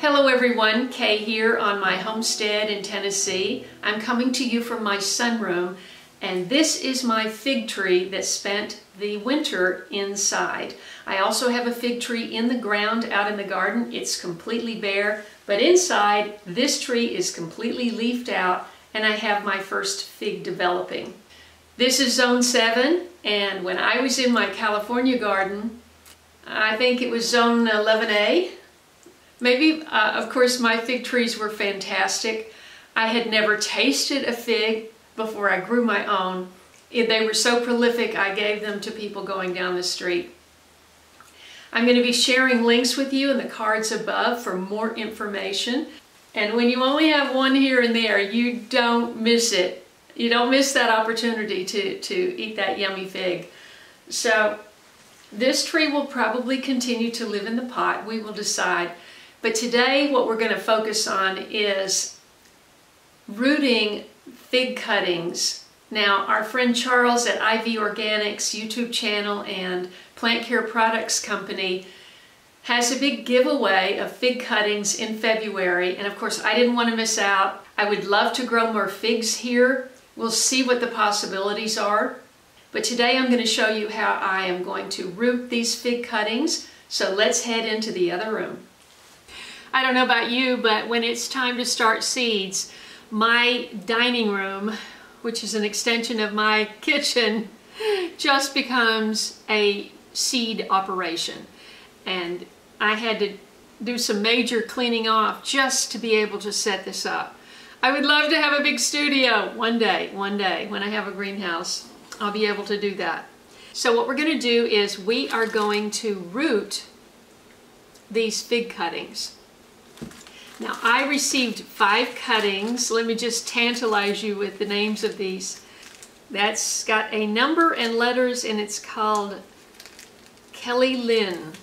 Hello everyone, Kaye here on my homestead in Tennessee. I'm coming to you from my sunroom and this is my fig tree that spent the winter inside. I also have a fig tree in the ground out in the garden. It's completely bare, but inside this tree is completely leafed out and I have my first fig developing. This is zone 7 and when I was in my California garden, I think it was zone 11A, Maybe, uh, of course, my fig trees were fantastic. I had never tasted a fig before I grew my own. They were so prolific, I gave them to people going down the street. I'm going to be sharing links with you in the cards above for more information. And when you only have one here and there, you don't miss it. You don't miss that opportunity to, to eat that yummy fig. So this tree will probably continue to live in the pot. We will decide. But today what we're going to focus on is rooting fig cuttings. Now our friend Charles at IV Organics YouTube channel and Plant Care Products Company has a big giveaway of fig cuttings in February and of course I didn't want to miss out. I would love to grow more figs here. We'll see what the possibilities are. But today I'm going to show you how I am going to root these fig cuttings. So let's head into the other room. I don't know about you, but when it's time to start seeds, my dining room, which is an extension of my kitchen, just becomes a seed operation. And I had to do some major cleaning off just to be able to set this up. I would love to have a big studio one day, one day, when I have a greenhouse. I'll be able to do that. So what we're going to do is we are going to root these fig cuttings. Now I received five cuttings. Let me just tantalize you with the names of these. That's got a number and letters and it's called Kelly Lynn.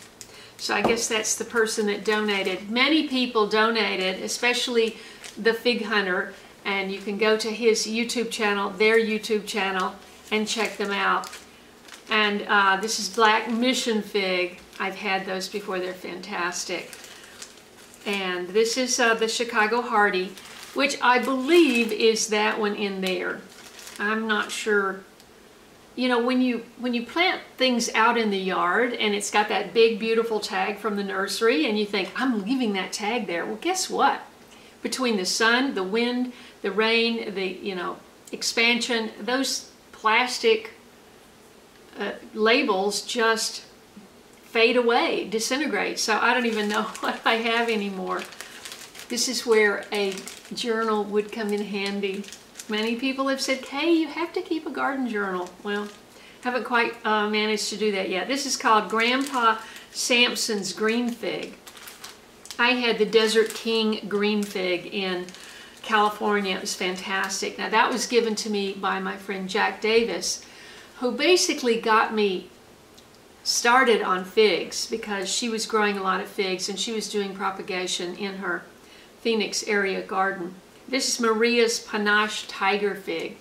So I guess that's the person that donated. Many people donated, especially the Fig Hunter, and you can go to his YouTube channel, their YouTube channel, and check them out. And uh, this is Black Mission Fig. I've had those before. They're fantastic. And this is uh, the Chicago Hardy, which I believe is that one in there. I'm not sure. You know, when you when you plant things out in the yard and it's got that big beautiful tag from the nursery and you think, I'm leaving that tag there. Well, guess what? Between the sun, the wind, the rain, the, you know, expansion, those plastic uh, labels just fade away, disintegrate. So I don't even know what I have anymore. This is where a journal would come in handy. Many people have said, Kaye, you have to keep a garden journal. Well, haven't quite uh, managed to do that yet. This is called Grandpa Sampson's Green Fig. I had the Desert King Green Fig in California. It was fantastic. Now that was given to me by my friend Jack Davis, who basically got me started on figs because she was growing a lot of figs and she was doing propagation in her Phoenix area garden. This is Maria's Panache Tiger Fig.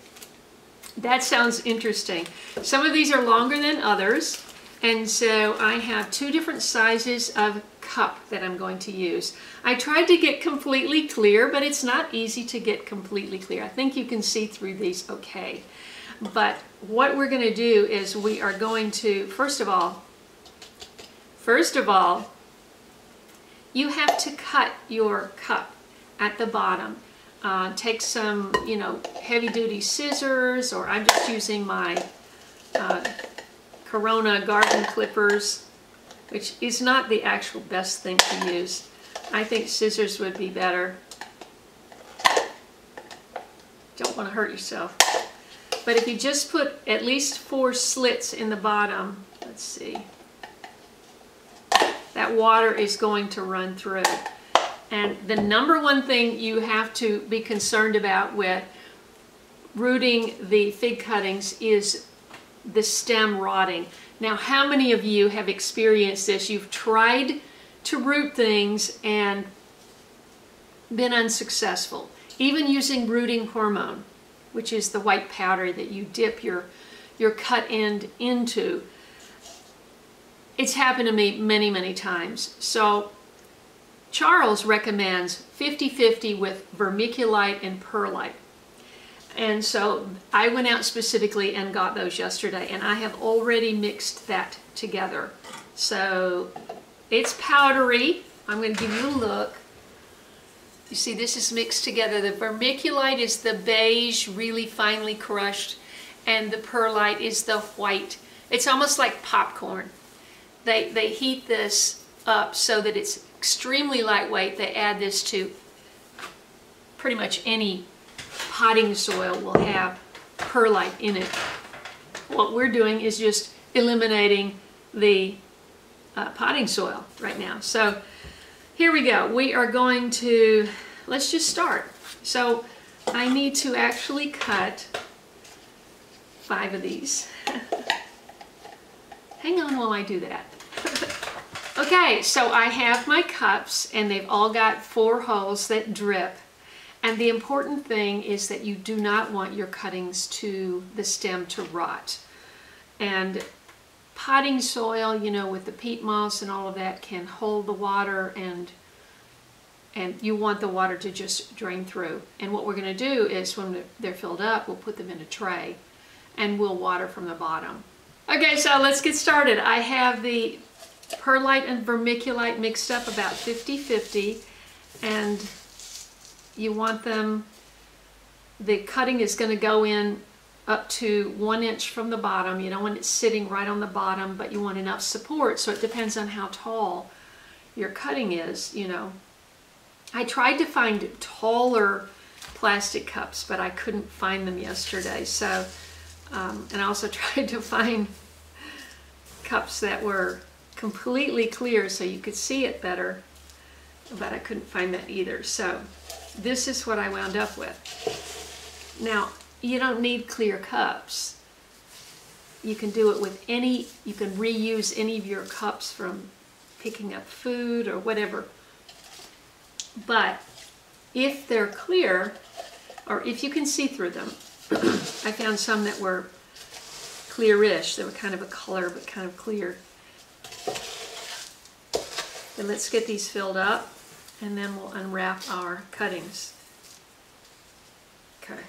That sounds interesting. Some of these are longer than others and so I have two different sizes of cup that I'm going to use. I tried to get completely clear but it's not easy to get completely clear. I think you can see through these okay. But what we're going to do is we are going to, first of all, first of all, you have to cut your cup at the bottom. Uh, take some, you know, heavy-duty scissors, or I'm just using my uh, Corona garden clippers, which is not the actual best thing to use. I think scissors would be better. Don't want to hurt yourself. But if you just put at least four slits in the bottom, let's see, that water is going to run through. And the number one thing you have to be concerned about with rooting the fig cuttings is the stem rotting. Now, how many of you have experienced this? You've tried to root things and been unsuccessful, even using rooting hormone which is the white powder that you dip your, your cut end into. It's happened to me many, many times. So Charles recommends 50-50 with vermiculite and perlite. And so I went out specifically and got those yesterday and I have already mixed that together. So it's powdery. I'm going to give you a look. You see this is mixed together. The vermiculite is the beige, really finely crushed, and the perlite is the white. It's almost like popcorn. They, they heat this up so that it's extremely lightweight. They add this to pretty much any potting soil will have perlite in it. What we're doing is just eliminating the uh, potting soil right now. So here we go. We are going to, let's just start. So I need to actually cut five of these. Hang on while I do that. okay, so I have my cups and they've all got four holes that drip. And the important thing is that you do not want your cuttings to the stem to rot. And potting soil, you know, with the peat moss and all of that can hold the water and and you want the water to just drain through. And what we're going to do is when they're filled up, we'll put them in a tray and we'll water from the bottom. Okay, so let's get started. I have the perlite and vermiculite mixed up about 50-50 and you want them, the cutting is going to go in up to one inch from the bottom. You don't want it sitting right on the bottom, but you want enough support. So it depends on how tall your cutting is, you know. I tried to find taller plastic cups, but I couldn't find them yesterday. So, um, and I also tried to find cups that were completely clear so you could see it better, but I couldn't find that either. So this is what I wound up with. Now, you don't need clear cups. You can do it with any, you can reuse any of your cups from picking up food or whatever. But if they're clear, or if you can see through them, I found some that were clearish. They were kind of a color, but kind of clear. And let's get these filled up and then we'll unwrap our cuttings. Okay.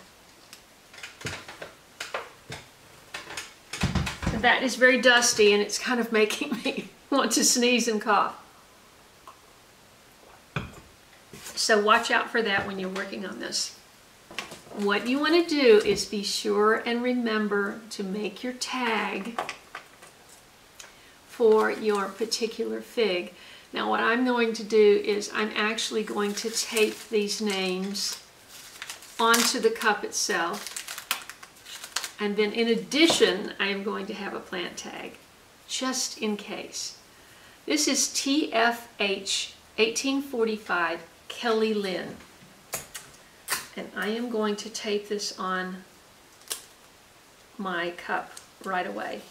That is very dusty and it's kind of making me want to sneeze and cough. So watch out for that when you're working on this. What you want to do is be sure and remember to make your tag for your particular fig. Now what I'm going to do is I'm actually going to tape these names onto the cup itself. And then in addition, I am going to have a plant tag, just in case. This is TFH 1845 Kelly Lynn. And I am going to tape this on my cup right away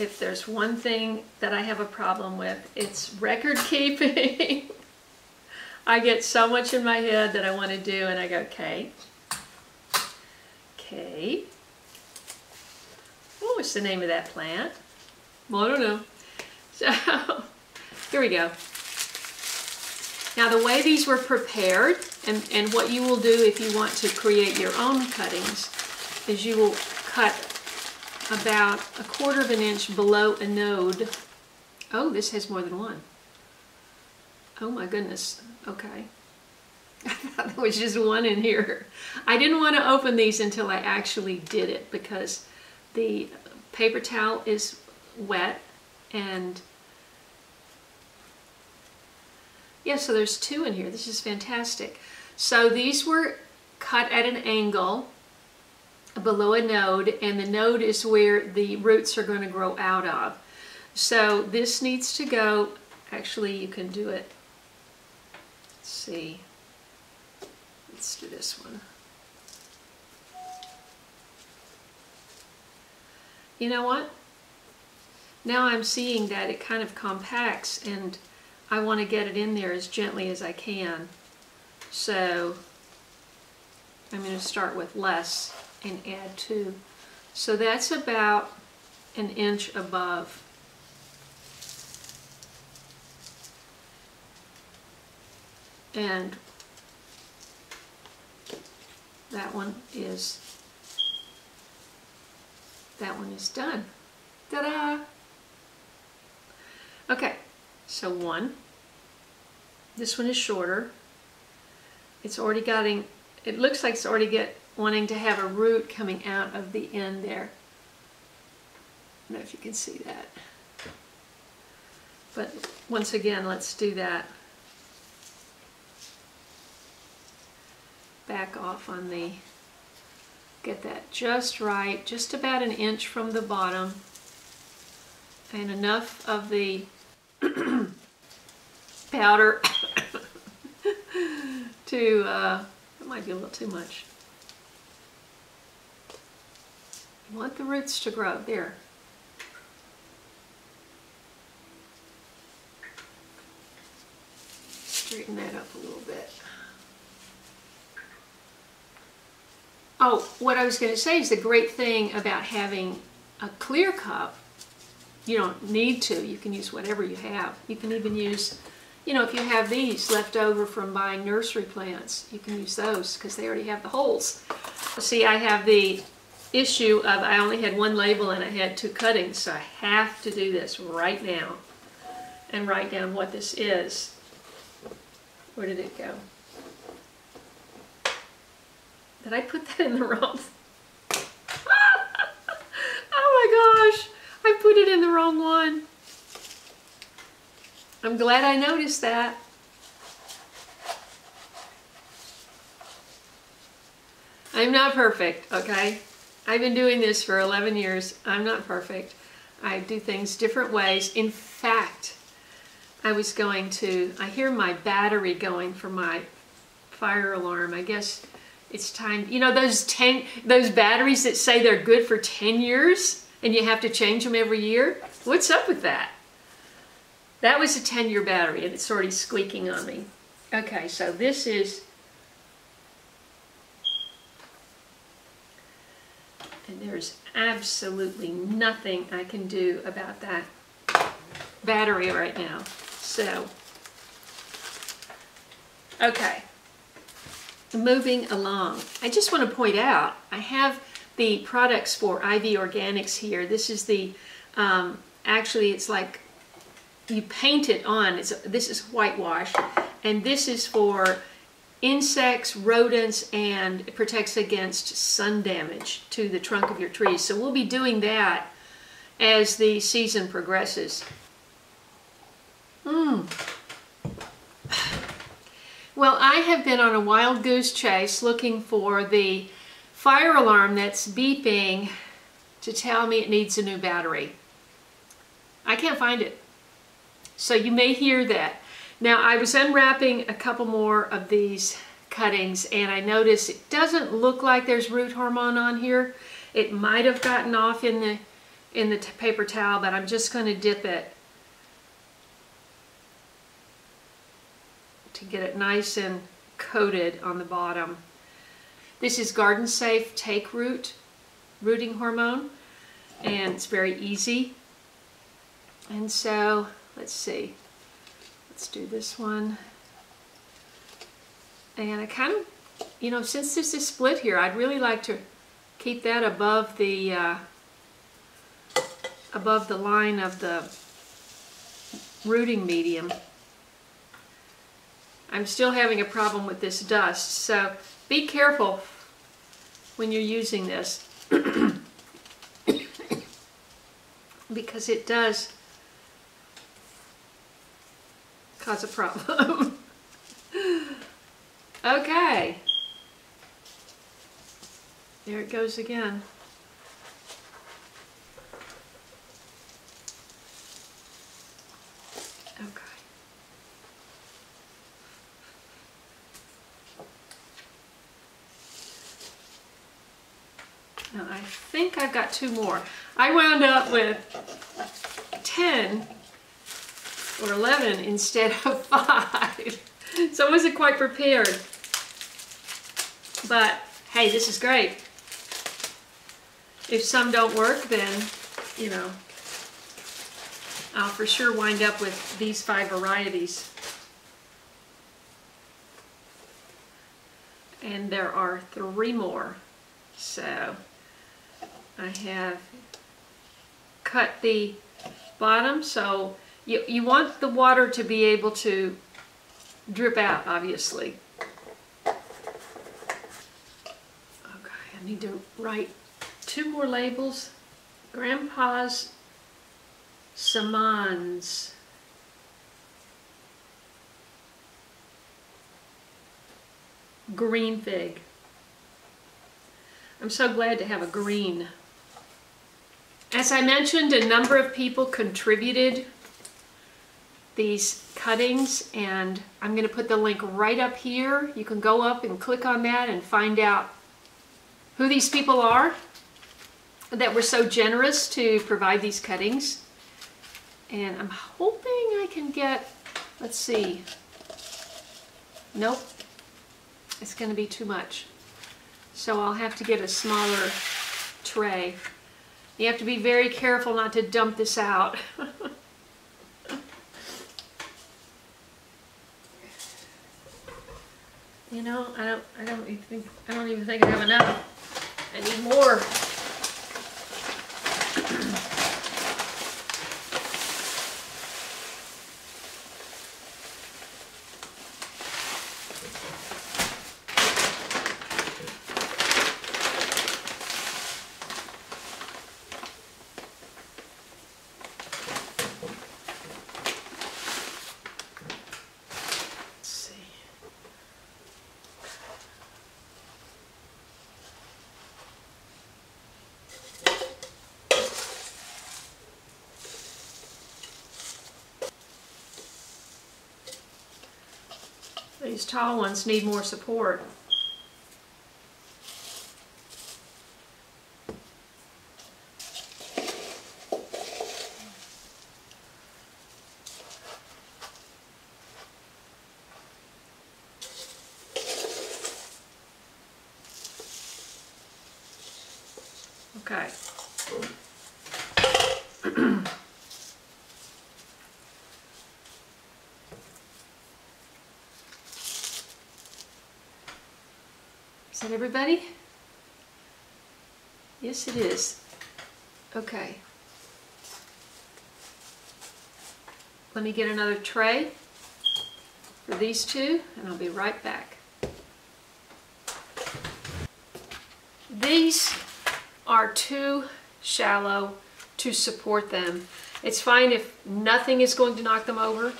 if there's one thing that I have a problem with, it's record keeping. I get so much in my head that I want to do and I go, okay, okay. What was the name of that plant? Well, I don't know. So, here we go. Now the way these were prepared, and, and what you will do if you want to create your own cuttings, is you will cut about a quarter of an inch below a node. Oh, this has more than one. Oh my goodness. Okay. Thought there was just one in here. I didn't want to open these until I actually did it because the paper towel is wet and yeah, so there's two in here. This is fantastic. So these were cut at an angle below a node and the node is where the roots are going to grow out of. So this needs to go, actually you can do it, let's see, let's do this one. You know what? Now I'm seeing that it kind of compacts and I want to get it in there as gently as I can. So I'm going to start with less and add two. So that's about an inch above. And that one is, that one is done. Ta-da! Okay, so one. This one is shorter. It's already getting, it looks like it's already get wanting to have a root coming out of the end there. I don't know if you can see that. But once again, let's do that. Back off on the, get that just right, just about an inch from the bottom. And enough of the powder to, uh, it might be a little too much. You want the roots to grow, there. Straighten that up a little bit. Oh, what I was going to say is the great thing about having a clear cup, you don't need to, you can use whatever you have. You can even use, you know, if you have these left over from buying nursery plants, you can use those because they already have the holes. See, I have the issue of I only had one label and I had two cuttings, so I have to do this right now and write down what this is. Where did it go? Did I put that in the wrong? oh my gosh, I put it in the wrong one. I'm glad I noticed that. I'm not perfect, okay? I've been doing this for 11 years. I'm not perfect. I do things different ways. In fact, I was going to, I hear my battery going for my fire alarm. I guess it's time, you know those 10, those batteries that say they're good for 10 years and you have to change them every year? What's up with that? That was a 10 year battery and it's already squeaking on me. Okay, so this is, and there's absolutely nothing I can do about that battery right now. So, okay, moving along. I just want to point out, I have the products for IV Organics here. This is the, um, actually it's like, you paint it on, it's, this is whitewash, and this is for insects, rodents, and it protects against sun damage to the trunk of your trees. So we'll be doing that as the season progresses. Hmm. Well, I have been on a wild goose chase looking for the fire alarm that's beeping to tell me it needs a new battery. I can't find it. So you may hear that. Now I was unwrapping a couple more of these cuttings and I noticed it doesn't look like there's root hormone on here. It might have gotten off in the in the paper towel, but I'm just going to dip it to get it nice and coated on the bottom. This is Garden Safe Take Root rooting hormone and it's very easy. And so, let's see, let's do this one. And I kind of, you know, since this is split here, I'd really like to keep that above the, uh, above the line of the rooting medium. I'm still having a problem with this dust, so be careful when you're using this because it does cause a problem. okay. There it goes again. Now I think I've got two more. I wound up with 10 or 11 instead of 5. so I wasn't quite prepared. But hey, this is great. If some don't work, then, you know, I'll for sure wind up with these five varieties. and there are three more. So I have cut the bottom so you, you want the water to be able to drip out obviously. Okay, I need to write two more labels. Grandpa's Samans. Green fig. I'm so glad to have a green. As I mentioned, a number of people contributed these cuttings and I'm going to put the link right up here. You can go up and click on that and find out who these people are that were so generous to provide these cuttings. And I'm hoping I can get, let's see, nope, it's going to be too much. So I'll have to get a smaller tray. You have to be very careful not to dump this out. you know, I don't I don't even think I don't even think I have enough. I need more. These tall ones need more support. Okay. Is that everybody? Yes, it is. Okay. Let me get another tray for these two, and I'll be right back. These are too shallow to support them. It's fine if nothing is going to knock them over,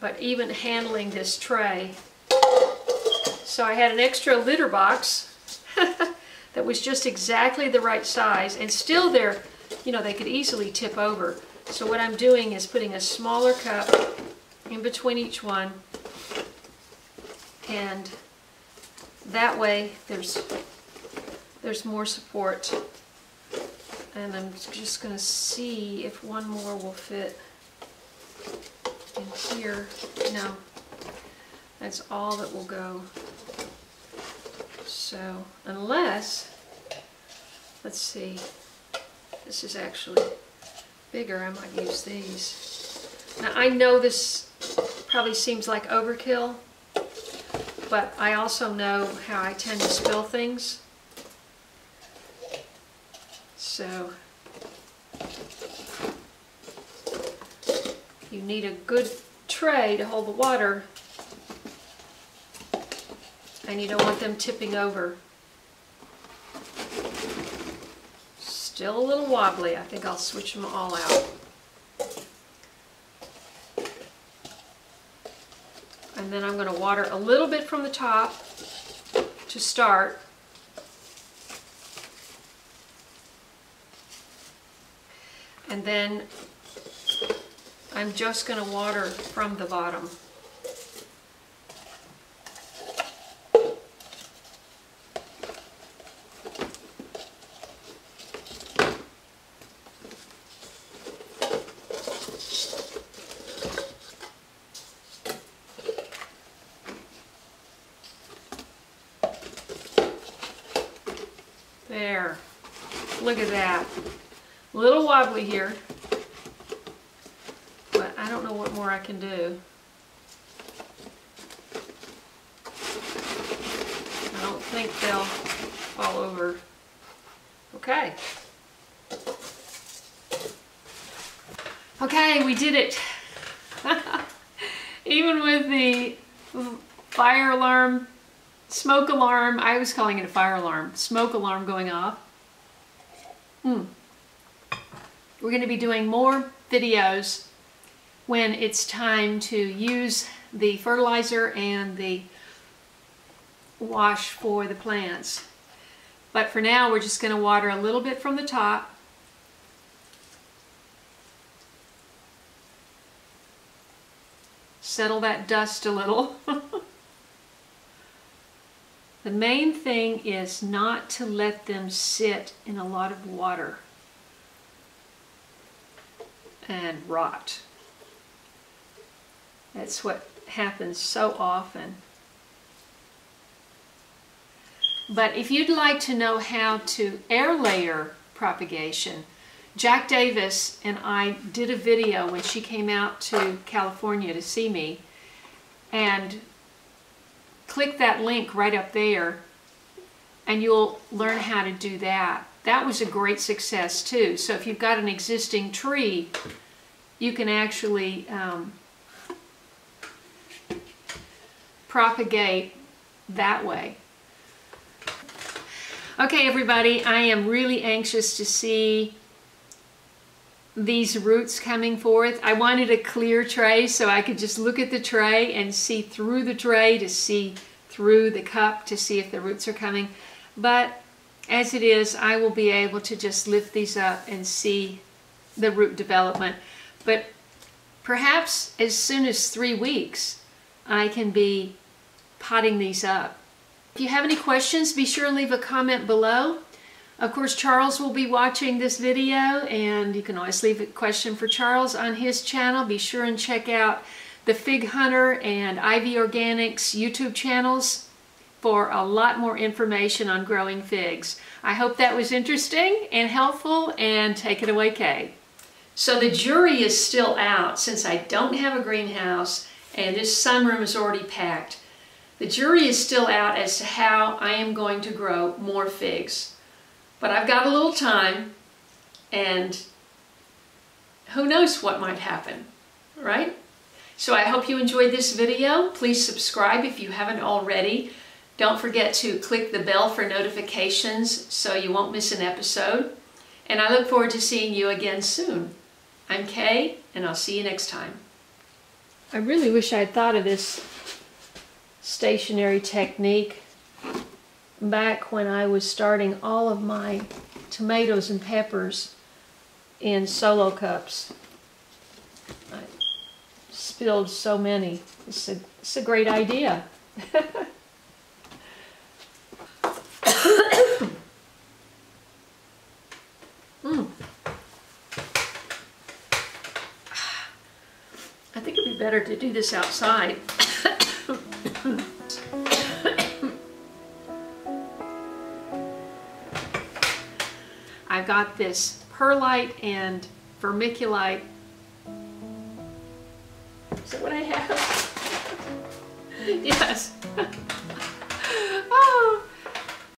but even handling this tray so I had an extra litter box that was just exactly the right size and still there, you know, they could easily tip over. So what I'm doing is putting a smaller cup in between each one and that way there's there's more support and I'm just going to see if one more will fit in here. No, that's all that will go. So unless, let's see, this is actually bigger, I might use these. Now I know this probably seems like overkill, but I also know how I tend to spill things. So you need a good tray to hold the water and you don't want them tipping over. Still a little wobbly. I think I'll switch them all out. And then I'm going to water a little bit from the top to start. And then I'm just going to water from the bottom. There. Look at that. A little wobbly here. But I don't know what more I can do. I don't think they'll fall over. Okay. Okay, we did it. Even with the fire alarm, smoke alarm, I was calling it a fire alarm, smoke alarm going off. Hmm. We're going to be doing more videos when it's time to use the fertilizer and the wash for the plants. But for now, we're just going to water a little bit from the top. Settle that dust a little. the main thing is not to let them sit in a lot of water and rot. That's what happens so often. But if you'd like to know how to air layer propagation, Jack Davis and I did a video when she came out to California to see me and click that link right up there and you'll learn how to do that. That was a great success too. So if you've got an existing tree, you can actually um, propagate that way. Okay, everybody, I am really anxious to see these roots coming forth. I wanted a clear tray so I could just look at the tray and see through the tray to see through the cup to see if the roots are coming. But as it is, I will be able to just lift these up and see the root development. But perhaps as soon as three weeks, I can be potting these up. If you have any questions, be sure and leave a comment below. Of course, Charles will be watching this video, and you can always leave a question for Charles on his channel. Be sure and check out the Fig Hunter and IV Organics YouTube channels for a lot more information on growing figs. I hope that was interesting and helpful, and take it away, Kaye. So the jury is still out since I don't have a greenhouse and this sunroom is already packed. The jury is still out as to how I am going to grow more figs. But I've got a little time and who knows what might happen, right? So I hope you enjoyed this video. Please subscribe if you haven't already. Don't forget to click the bell for notifications so you won't miss an episode. And I look forward to seeing you again soon. I'm Kaye, and I'll see you next time. I really wish I'd thought of this stationary technique back when I was starting all of my tomatoes and peppers in solo cups. I spilled so many. It's a, it's a great idea. mm. I think it'd be better to do this outside. I've got this perlite and vermiculite. Is that what I have? yes.